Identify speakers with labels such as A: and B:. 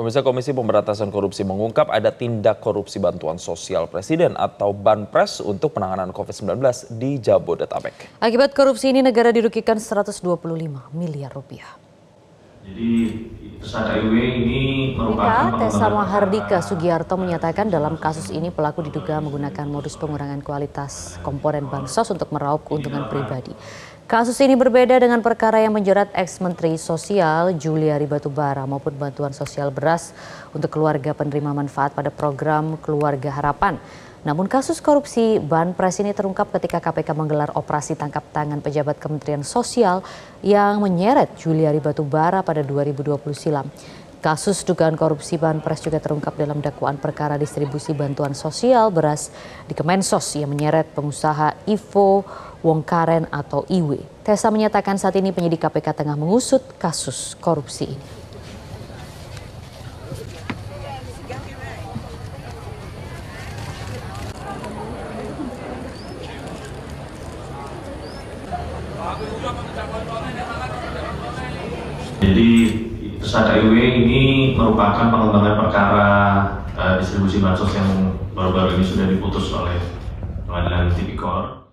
A: Pemirsa Komisi Pemberantasan Korupsi mengungkap ada tindak korupsi bantuan sosial presiden atau Banpres untuk penanganan COVID-19 di Jabodetabek.
B: Akibat korupsi ini negara dirugikan 125 miliar rupiah.
C: Jadi tersangka IW ini merupakan
B: Tessa Mahardika Sugiarto menyatakan dalam kasus ini pelaku diduga menggunakan modus pengurangan kualitas komponen bansos untuk meraup keuntungan pribadi. Kasus ini berbeda dengan perkara yang menjerat ex-menteri sosial Juliari Batubara maupun bantuan sosial beras untuk keluarga penerima manfaat pada program Keluarga Harapan. Namun kasus korupsi Banpres ini terungkap ketika KPK menggelar operasi tangkap tangan pejabat Kementerian Sosial yang menyeret Juliari Batubara pada 2020 silam. Kasus dugaan korupsi Banpres juga terungkap dalam dakwaan perkara distribusi bantuan sosial beras di Kemensos yang menyeret pengusaha Ivo Wong Karen atau Iwe. Tessa menyatakan saat ini penyidik KPK tengah mengusut kasus korupsi ini.
C: Jadi tersangka IW ini merupakan pengembangan perkara uh, distribusi bansos yang baru-baru ini sudah diputus oleh pengadilan tipikor.